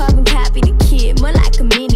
carbon copy the kid, more like a mini.